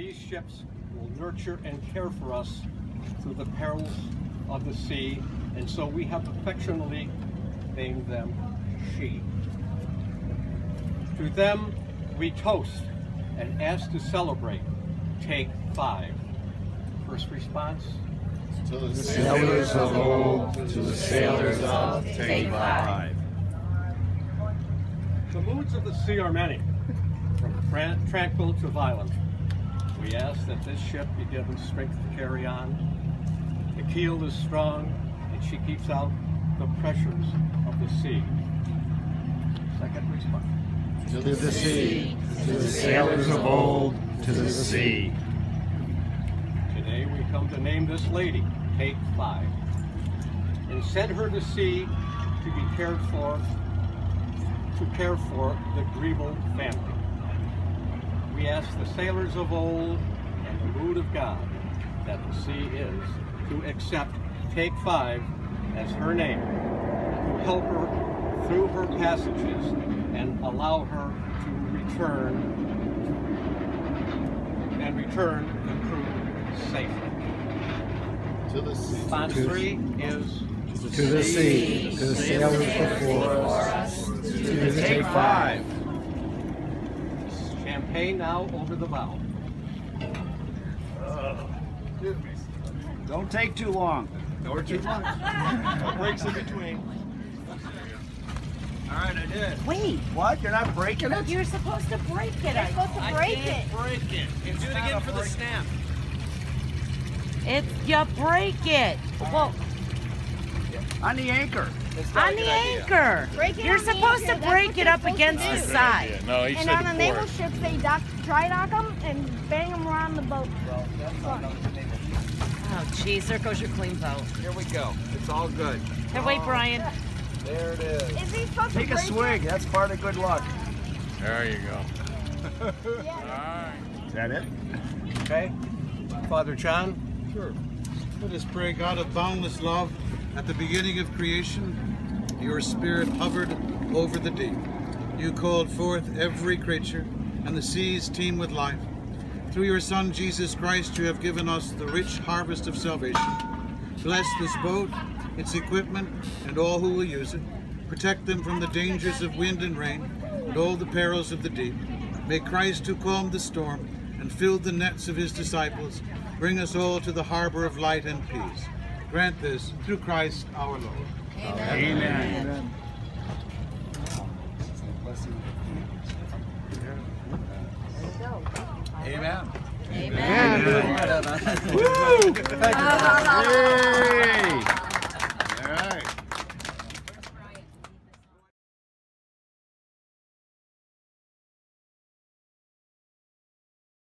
these ships will nurture and care for us through the perils of the sea, and so we have affectionately named them She. To them we toast and ask to celebrate. Take five. First response? To the sailors of old, to the sailors of Take Five. The moods of the sea are many, from tranquil to violent. We ask that this ship be given strength to carry on. The keel is strong, and she keeps out the pressures of the sea. Second response. To the sea, to the sailors of old, to the sea. Today we come to name this lady, Take Five, and send her to sea to be cared for to care for the Griebel family. We ask the sailors of old and the mood of God that the sea is to accept Take Five as her name, to help her through her passages and allow her to return and return the crew safely. To the sea. Response three is To the sea, to the sailors before us, to the Take Five. Champagne now over the bow. Don't take too long. Or too much. No breaks in between. All right, I did. Wait, What? You're not breaking it? you're supposed to break it. I'm supposed to break it. break it. And do it again for the snap. It's you break it. Well, On the anchor. On the anchor. You're on the supposed anchor, to that's break what it you're up supposed to against do. the side. No, he And said on the the naval ships, they dock, dry dock them and bang them around the boat. Oh, jeez, there goes your clean boat. Here we go. It's all good. Here, wait, Brian. There it is. Is he supposed Take to a break swig. That's part of good luck. There you go. It? Yeah. Alright. Is that it? Okay? Father John? Sure. Let us pray, God of boundless love, at the beginning of creation, your spirit hovered over the deep. You called forth every creature, and the seas teem with life. Through your Son, Jesus Christ, you have given us the rich harvest of salvation. Bless this boat, its equipment, and all who will use it. Protect them from the dangers of wind and rain, and all the perils of the deep. May Christ, who calmed the storm and filled the nets of his disciples, bring us all to the harbor of light and peace. Grant this through Christ our Lord. Amen. Amen. Amen. Amen. Woo!